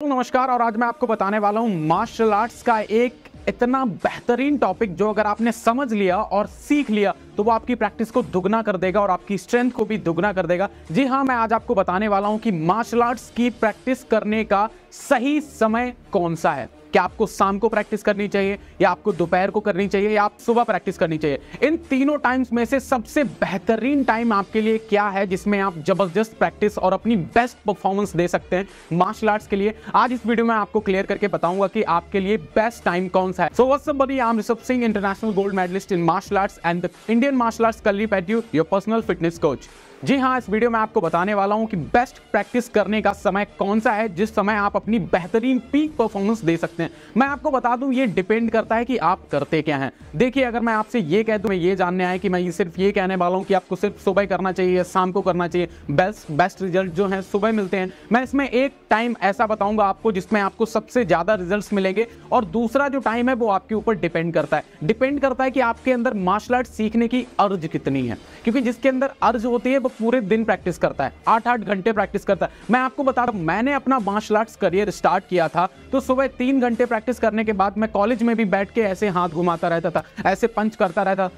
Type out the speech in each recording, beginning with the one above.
नमस्कार, और आज मैं आपको बताने वाला हूँ मार्शल आर्ट्स का एक इतना बेहतरीन टॉपिक जो अगर आपने समझ लिया और सीख लिया तो वो आपकी प्रैक्टिस को दुगना कर देगा और आपकी स्ट्रेंथ को भी दुगना कर देगा। जी हाँ मैं आज आपको बताने वाला हूँ कि मार्शल आर्ट्स की प्रैक्टिस करने का सही समय कौन सा है। क्या आपको शाम को प्रैक्टिस करनी चाहिए, या आपको दोपहर को करनी चाहिए, या आप सुबह प्रैक्टिस करनी चाहिए? इन तीनों टाइम्स में से सबसे बेहतरीन टाइम आपके लिए क्या है, जिसमें आप ज़बरदस्त प्रैक्टिस और अपनी बेस्ट परफॉर्मेंस दे सकते हैं मार्शल आर्ट्स के लिए? आज इस वीडियो में आपको क्लियर करके बताऊँगा कि आपके लिए बेस्ट टाइम कौन सा है। So what's up I am Rishabh Singh international gold medalist in martial arts and Indian martial arts Kalaripayattu your personal fitness coach जी हाँ इस वीडियो में आपको बताने वाला हूँ कि बेस्ट प्रैक्टिस करने का समय कौन सा है, जिस समय आप अपनी बेहतरीन पीक परफॉर्मेंस दे सकते हैं। मैं आपको बता दूँ, ये डिपेंड करता है कि आप करते क्या हैं। देखिए, अगर मैं आपसे ये कह दूँ, मैं ये जानने आया कि मैं सिर्फ़ ये कहने वाला हूँ कि आपको सिर्फ़ सुबह करना चाहिए या शाम को करना चाहिए बेस्ट बेस्ट रिज़ल्ट जो है, सुबह मिलते हैं। मैं इसमें एक टाइम ऐसा बताऊँगा आपको, जिसमें आपको सबसे ज़्यादा रिज़ल्ट मिलेंगे और दूसरा जो टाइम है, वो आपके ऊपर डिपेंड करता है। डिपेंड करता है कि आपके अंदर मार्शल आर्ट सीखने की अर्ज़ कितनी है। क्योंकि जिसके अंदर अर्ज़ होती है वो पूरे दिन प्रैक्टिस करता है। आठ आठ घंटे प्रैक्टिस करता है। मैं आपको बता रहा हूँ, मैंने अपना मार्शल आर्ट्स करियर स्टार्ट किया था तो सुबह तीन घंटे प्रैक्टिस करने के बाद मैं कॉलेज में भी बैठ के ऐसे हाथ घुमाता रहता था, ऐसे पंच करता रहता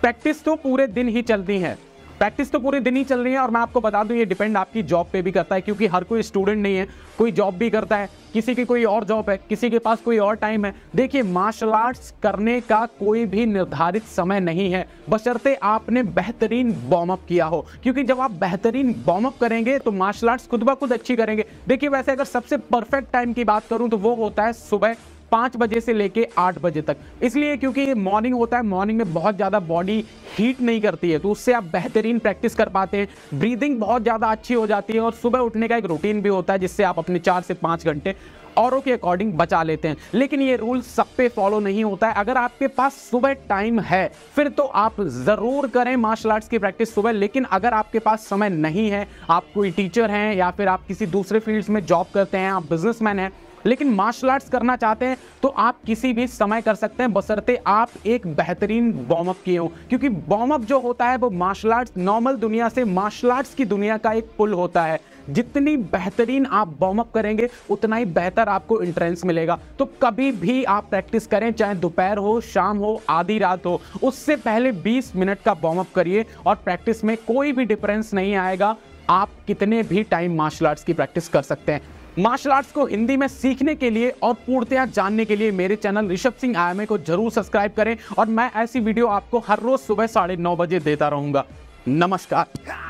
प्रैक्टिस तो पूरे दिन ही चलती है। प्रैक्टिस तो पूरे दिन ही चल रही है और मैं आपको बता दूँ, ये डिपेंड आपकी जॉब पे भी करता है, क्योंकि हर कोई स्टूडेंट नहीं है, कोई जॉब भी करता है, किसी की कोई और जॉब है, किसी के पास कोई और टाइम है। देखिए मार्शल आर्ट्स करने का कोई भी निर्धारित समय नहीं है। बशर्ते आपने बेहतरीन बॉर्म अप किया हो, क्योंकि जब आप बेहतरीन बॉर्म अप करेंगे तो मार्शल आर्ट्स खुद ब खुद अच्छी करेंगे। देखिए, वैसे अगर सबसे परफेक्ट टाइम की बात करूँ तो वो होता है सुबह पाँच बजे से लेके आठ बजे तक। इसलिए क्योंकि मॉर्निंग होता है मॉर्निंग में बहुत ज़्यादा बॉडी हीट नहीं करती है तो उससे आप बेहतरीन प्रैक्टिस कर पाते हैं। ब्रीदिंग बहुत ज़्यादा अच्छी हो जाती है और सुबह उठने का एक रूटीन भी होता है, जिससे आप अपने चार से पाँच घंटे औरों के अकॉर्डिंग बचा लेते हैं। लेकिन ये रूल सब पे फॉलो नहीं होता है। अगर आपके पास सुबह टाइम है, फिर तो आप ज़रूर करें मार्शल आर्ट्स की प्रैक्टिस सुबह। लेकिन अगर आपके पास समय नहीं है, आप कोई टीचर हैं या फिर आप किसी दूसरे फील्ड्स में जॉब करते हैं, आप बिजनेसमैन हैं लेकिन मार्शल आर्ट्स करना चाहते हैं तो आप किसी भी समय कर सकते हैं। बसरते आप एक बेहतरीन वार्म अप किए हो। क्योंकि अप जो होता है, वो मार्शल आर्ट्स नॉर्मल दुनिया से मार्शल आर्ट्स की दुनिया का एक पुल होता है। जितनी बेहतरीन आप वार्म अप करेंगे, उतना ही बेहतर आपको इंट्रेंस मिलेगा। तो कभी भी आप प्रैक्टिस करें, चाहे दोपहर हो, शाम हो, आधी रात हो, उससे पहले 20 मिनट का वार्म अप करिए और प्रैक्टिस में कोई भी डिफरेंस नहीं आएगा। आप कितने भी टाइम मार्शल आर्ट्स की प्रैक्टिस कर सकते हैं। मार्शल आर्ट्स को हिंदी में सीखने के लिए और पूर्णतया जानने के लिए मेरे चैनल ऋषभ सिंह आई को ज़रूर सब्सक्राइब करें और मैं ऐसी वीडियो आपको हर रोज सुबह साढ़े नौ बजे देता रहूँगा। नमस्कार।